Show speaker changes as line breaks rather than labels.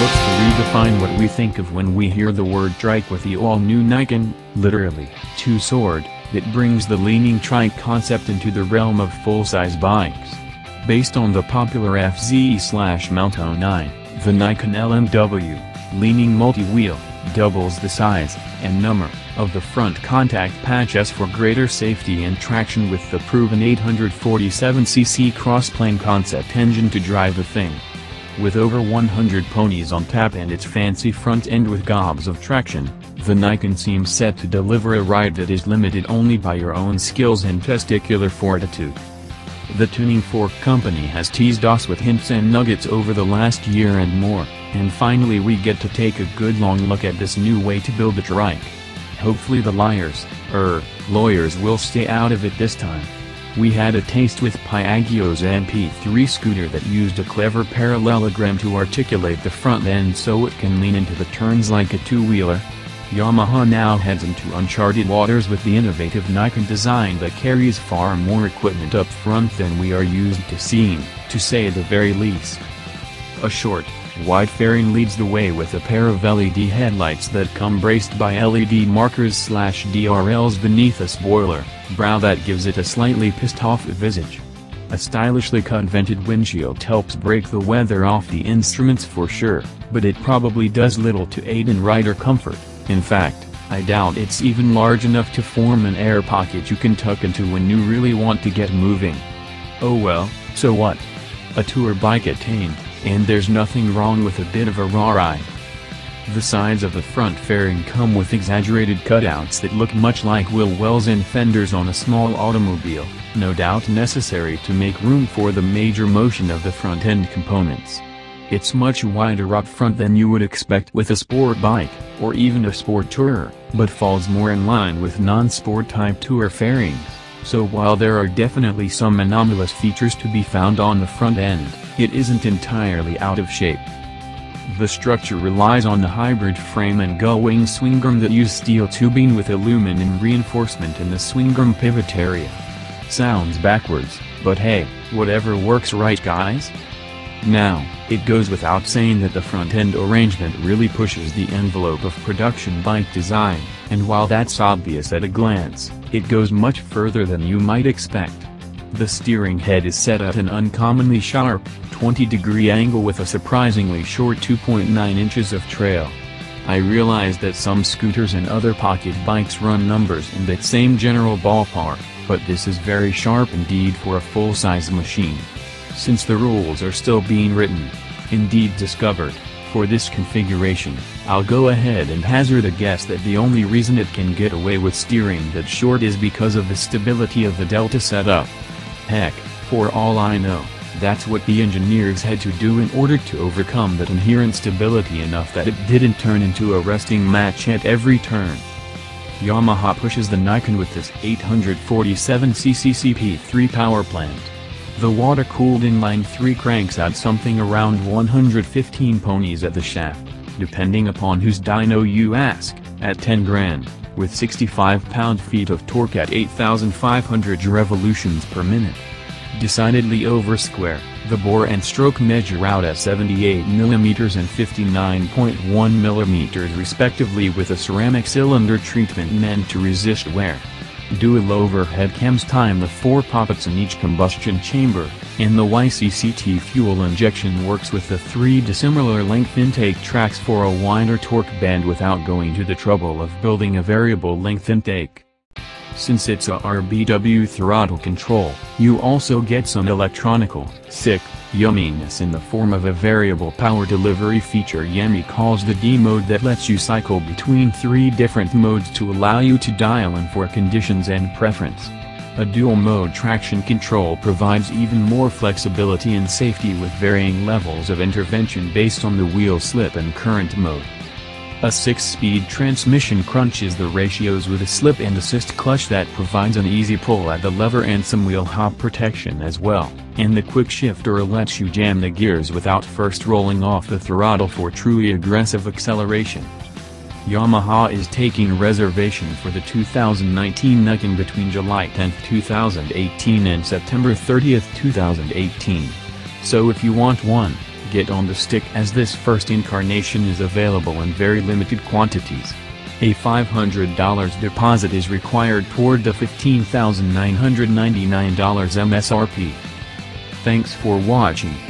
Looks to redefine what we think of when we hear the word trike with the all-new Niken, literally, two-sword, that brings the leaning trike concept into the realm of full-size bikes. Based on the popular FZ/MT-09, the Niken LMW, leaning multi-wheel, doubles the size, and number, of the front contact patches for greater safety and traction with the proven 847cc crossplane concept engine to drive the thing. With over 100 ponies on tap and its fancy front end with gobs of traction, the Niken seems set to deliver a ride that is limited only by your own skills and testicular fortitude. The Tuning Fork Company has teased us with hints and nuggets over the last year and more, and finally we get to take a good long look at this new way to build a trike. Hopefully the liars, er, lawyers will stay out of it this time. We had a taste with Piaggio's MP3 scooter that used a clever parallelogram to articulate the front end so it can lean into the turns like a two-wheeler. Yamaha now heads into uncharted waters with the innovative Niken design that carries far more equipment up front than we are used to seeing, to say the very least. A short, wide fairing leads the way with a pair of LED headlights that come braced by LED markers slash DRLs beneath a spoiler, brow that gives it a slightly pissed off visage. A stylishly cut vented windshield helps break the weather off the instruments for sure, but it probably does little to aid in rider comfort. In fact, I doubt it's even large enough to form an air pocket you can tuck into when you really want to get moving. Oh well, so what? A tour bike attained, and there's nothing wrong with a bit of a raw ride. The sides of the front fairing come with exaggerated cutouts that look much like wheel wells and fenders on a small automobile, no doubt necessary to make room for the major motion of the front end components. It's much wider up front than you would expect with a sport bike, or even a sport tourer, but falls more in line with non-sport type tour fairings, so while there are definitely some anomalous features to be found on the front end, it isn't entirely out of shape. The structure relies on the hybrid frame and gull-wing swing arm that use steel tubing with aluminum reinforcement in the swing arm pivot area. Sounds backwards, but hey, whatever works right guys? Now, it goes without saying that the front-end arrangement really pushes the envelope of production bike design, and while that's obvious at a glance, it goes much further than you might expect. The steering head is set at an uncommonly sharp, 20-degree angle with a surprisingly short 2.9 inches of trail. I realize that some scooters and other pocket bikes run numbers in that same general ballpark, but this is very sharp indeed for a full-size machine. Since the rules are still being written, indeed discovered, for this configuration, I'll go ahead and hazard a guess that the only reason it can get away with steering that short is because of the stability of the Delta setup. Heck, for all I know, that's what the engineers had to do in order to overcome that inherent stability enough that it didn't turn into a resting match at every turn. Yamaha pushes the Niken with this 847cc CP3 power plant. The water-cooled inline 3 cranks out something around 115 ponies at the shaft, depending upon whose dyno you ask, at 10 grand, with 65 pound-feet of torque at 8,500 revolutions per minute decidedly over square. The bore and stroke measure out at 78mm and 59.1mm respectively with a ceramic cylinder treatment meant to resist wear. Dual overhead cams time the four pockets in each combustion chamber, and the YCCT fuel injection works with the three dissimilar length intake tracks for a wider torque band without going to the trouble of building a variable length intake. Since it's a RBW throttle control, you also get some electronical, sick, yumminess in the form of a variable power delivery feature Yami calls the D mode that lets you cycle between three different modes to allow you to dial in for conditions and preference. A dual-mode traction control provides even more flexibility and safety with varying levels of intervention based on the wheel slip and current mode. A 6-speed transmission crunches the ratios with a slip and assist clutch that provides an easy pull at the lever and some wheel hop protection as well, and the quick shifter lets you jam the gears without first rolling off the throttle for truly aggressive acceleration. Yamaha is taking reservation for the 2019 Niken between July 10, 2018 and September 30, 2018. So if you want one, Get on the stick as this first incarnation is available in very limited quantities. A $500 deposit is required toward the $15,999 MSRP. Thanks for watching.